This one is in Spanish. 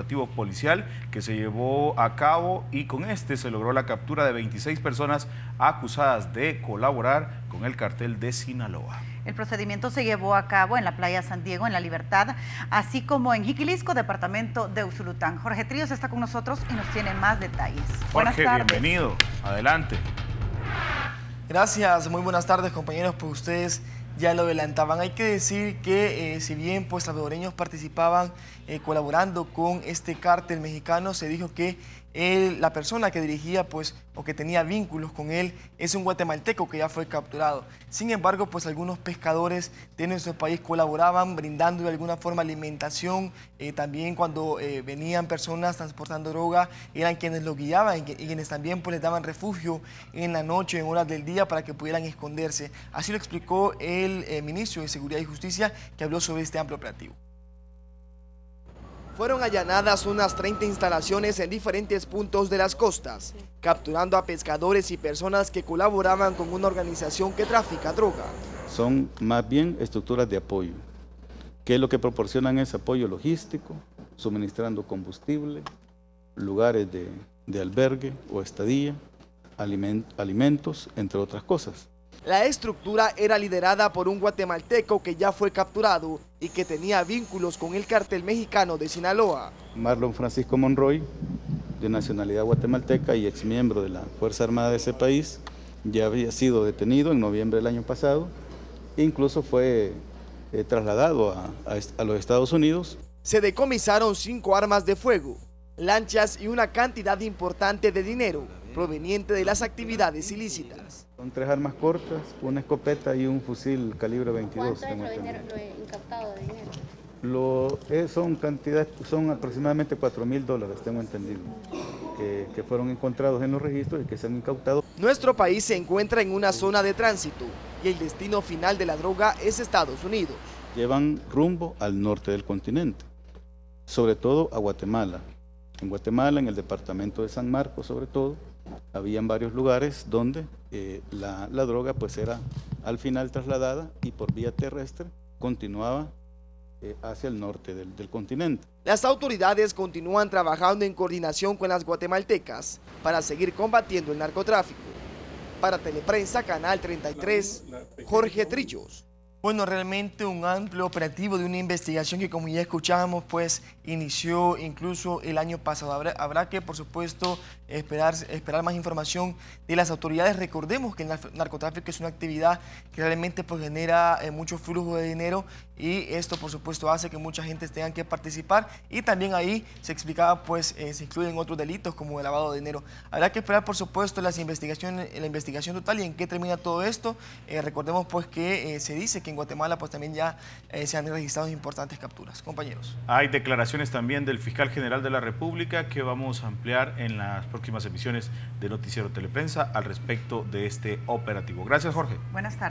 operativo policial que se llevó a cabo y con este se logró la captura de 26 personas acusadas de colaborar con el cartel de Sinaloa. El procedimiento se llevó a cabo en la playa San Diego, en La Libertad, así como en Jiquilisco, departamento de Usulután. Jorge Tríos está con nosotros y nos tiene más detalles. Jorge, bienvenido. Adelante. Gracias, muy buenas tardes compañeros, pues ustedes ya lo adelantaban. Hay que decir que eh, si bien pues salvadoreños participaban eh, colaborando con este cártel mexicano, se dijo que la persona que dirigía pues o que tenía vínculos con él es un guatemalteco que ya fue capturado. Sin embargo, pues algunos pescadores de nuestro país colaboraban brindando de alguna forma alimentación. Eh, también cuando venían personas transportando droga, eran quienes lo guiaban y, quienes también pues les daban refugio en la noche, en horas del día para que pudieran esconderse. Así lo explicó el el eh, ministro de Seguridad y Justicia que habló sobre este amplio operativo. Fueron allanadas unas 30 instalaciones en diferentes puntos de las costas, capturando a pescadores y personas que colaboraban con una organización que trafica droga. Son más bien estructuras de apoyo, que lo que proporcionan es apoyo logístico, suministrando combustible, lugares de, albergue o estadía, alimentos, entre otras cosas. La estructura era liderada por un guatemalteco que ya fue capturado y que tenía vínculos con el cartel mexicano de Sinaloa. Marlon Francisco Monroy, de nacionalidad guatemalteca y exmiembro de la Fuerza Armada de ese país, ya había sido detenido en noviembre del año pasado e incluso fue eh, trasladado a los Estados Unidos. Se decomisaron cinco armas de fuego, lanchas y una cantidad importante de dinero proveniente de las actividades ilícitas. Son tres armas cortas, una escopeta y un fusil calibre 22. ¿Cuánto es lo, dinero, lo incautado de dinero? Lo, son, cantidad, son aproximadamente 4 mil dólares, tengo entendido, que, que fueron encontrados en los registros y que se han incautado. Nuestro país se encuentra en una zona de tránsito y el destino final de la droga es Estados Unidos. Llevan rumbo al norte del continente, sobre todo a Guatemala. En Guatemala, en el departamento de San Marcos sobre todo, habían varios lugares donde eh, la, droga pues era al final trasladada y por vía terrestre continuaba eh, hacia el norte del, del continente. Las autoridades continúan trabajando en coordinación con las guatemaltecas para seguir combatiendo el narcotráfico. Para Teleprensa, Canal 33, Jorge Trillos. Bueno, realmente un amplio operativo de una investigación que como ya escuchábamos, pues inició incluso el año pasado. Habrá, que, por supuesto, esperar, esperar más información de las autoridades. Recordemos que el narcotráfico es una actividad que realmente pues, genera eh, mucho flujo de dinero y esto, por supuesto, hace que mucha gente tenga que participar y también ahí se explicaba, pues, eh, se incluyen otros delitos como el lavado de dinero. Habrá que esperar, por supuesto, las investigaciones, la investigación total y en qué termina todo esto. Eh, recordemos, pues, que se dice que en Guatemala pues también ya eh, se han registrado importantes capturas. Compañeros. Hay declaraciones también del fiscal general de la República que vamos a ampliar en las próximas emisiones de Noticiero Teleprensa al respecto de este operativo. Gracias, Jorge. Buenas tardes.